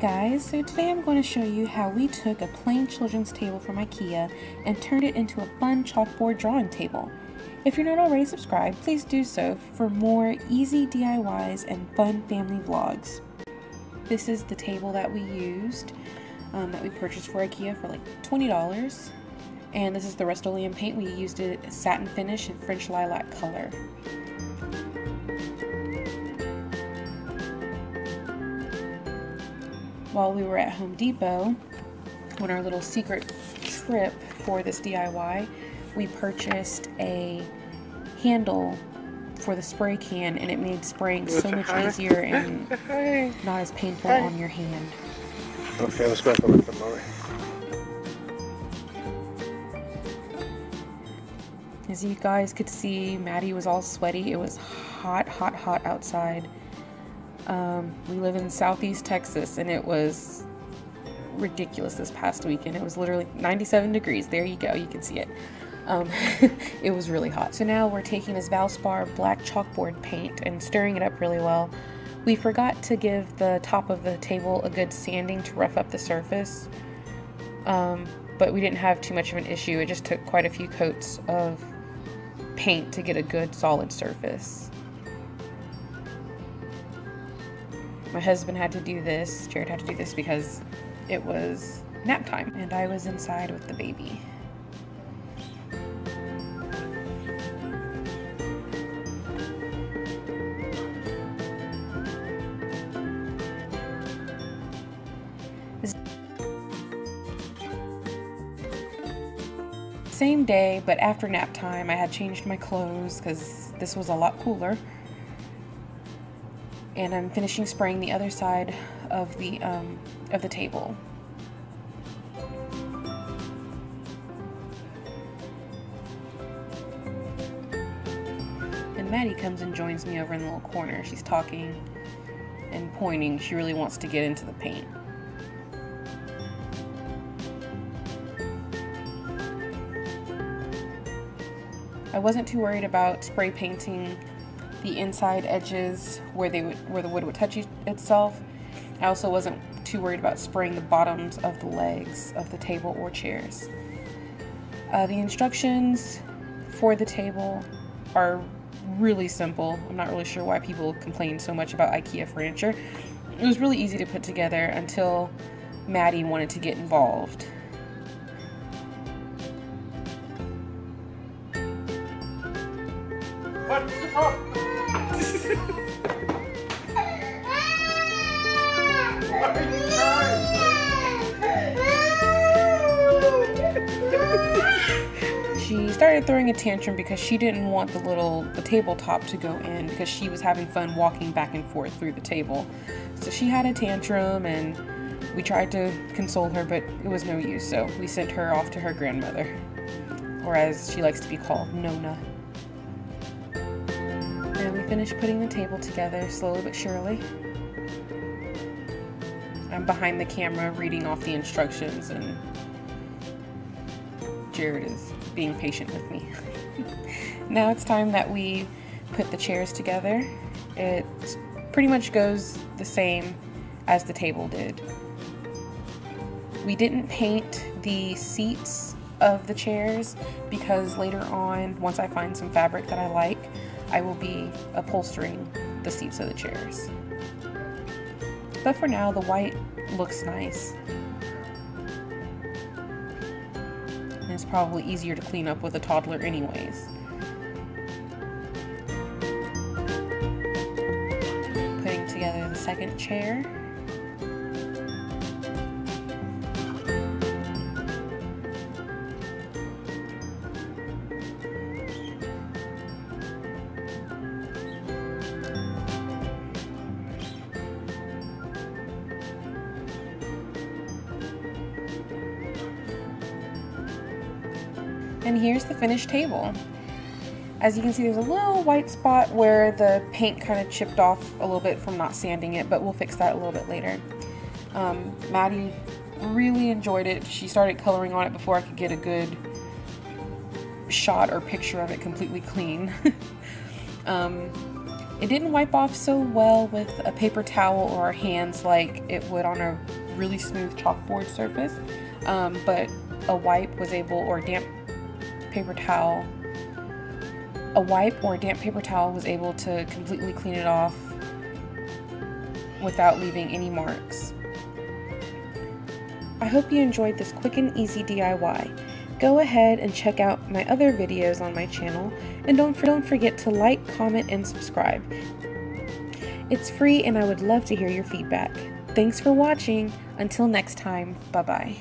Guys, so today I'm going to show you how we took a plain children's table from Ikea and turned it into a fun chalkboard drawing table. If you're not already subscribed, please do so for more easy DIYs and fun family vlogs. This is the table that we used, um, that we purchased for Ikea for like $20. And this is the Rust-Oleum paint. We used it satin finish and French lilac color. While we were at Home Depot on our little secret trip for this DIY, we purchased a handle for the spray can and it made spraying so much easier and not as painful on your hand. Okay, let's go back over to As you guys could see, Maddie was all sweaty. It was hot, hot, hot outside. Um, we live in southeast Texas and it was ridiculous this past weekend. It was literally 97 degrees. There you go, you can see it. Um, it was really hot. So now we're taking this Valspar black chalkboard paint and stirring it up really well. We forgot to give the top of the table a good sanding to rough up the surface. Um, but we didn't have too much of an issue. It just took quite a few coats of paint to get a good solid surface. My husband had to do this, Jared had to do this because it was nap time and I was inside with the baby. Same day, but after nap time, I had changed my clothes because this was a lot cooler and I'm finishing spraying the other side of the um, of the table. And Maddie comes and joins me over in the little corner. She's talking and pointing. She really wants to get into the paint. I wasn't too worried about spray painting the inside edges where they would where the wood would touch itself. I also wasn't too worried about spraying the bottoms of the legs of the table or chairs. Uh, the instructions for the table are really simple. I'm not really sure why people complain so much about IKEA furniture. It was really easy to put together until Maddie wanted to get involved. Started throwing a tantrum because she didn't want the little the tabletop to go in because she was having fun walking back and forth through the table. So she had a tantrum and we tried to console her but it was no use so we sent her off to her grandmother or as she likes to be called, Nona. And we finished putting the table together slowly but surely. I'm behind the camera reading off the instructions and Jared is being patient with me. now it's time that we put the chairs together. It pretty much goes the same as the table did. We didn't paint the seats of the chairs because later on, once I find some fabric that I like, I will be upholstering the seats of the chairs. But for now, the white looks nice. It's probably easier to clean up with a toddler anyways. Putting together the second chair. And here's the finished table. As you can see, there's a little white spot where the paint kind of chipped off a little bit from not sanding it, but we'll fix that a little bit later. Um, Maddie really enjoyed it. She started coloring on it before I could get a good shot or picture of it completely clean. um, It didn't wipe off so well with a paper towel or hands like it would on a really smooth chalkboard surface, um, but a wipe was able, or damp paper towel, a wipe or a damp paper towel was able to completely clean it off without leaving any marks. I hope you enjoyed this quick and easy DIY. Go ahead and check out my other videos on my channel and don't, don't forget to like, comment, and subscribe. It's free and I would love to hear your feedback. Thanks for watching. Until next time, bye bye.